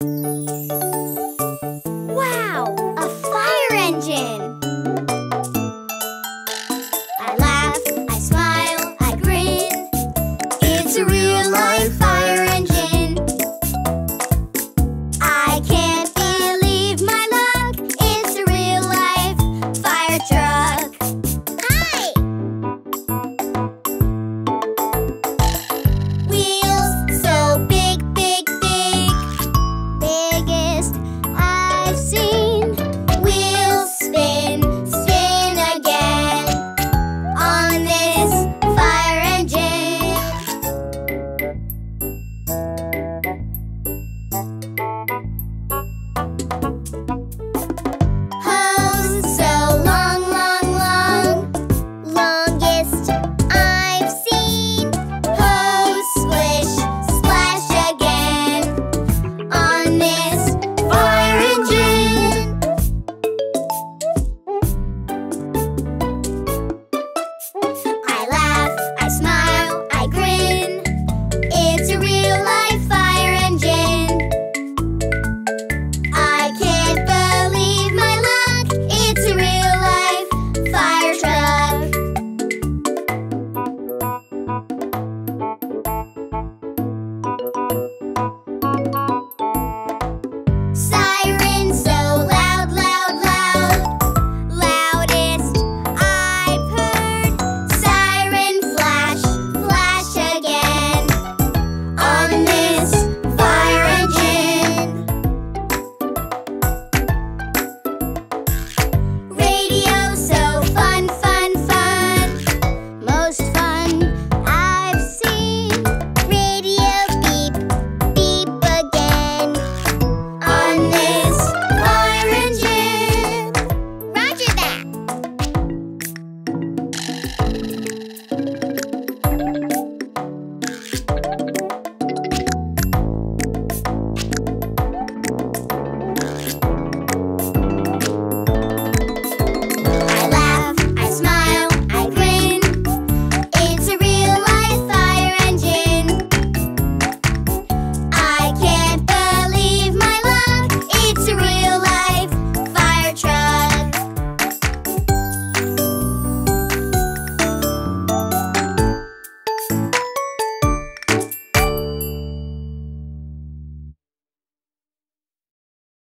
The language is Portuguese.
Música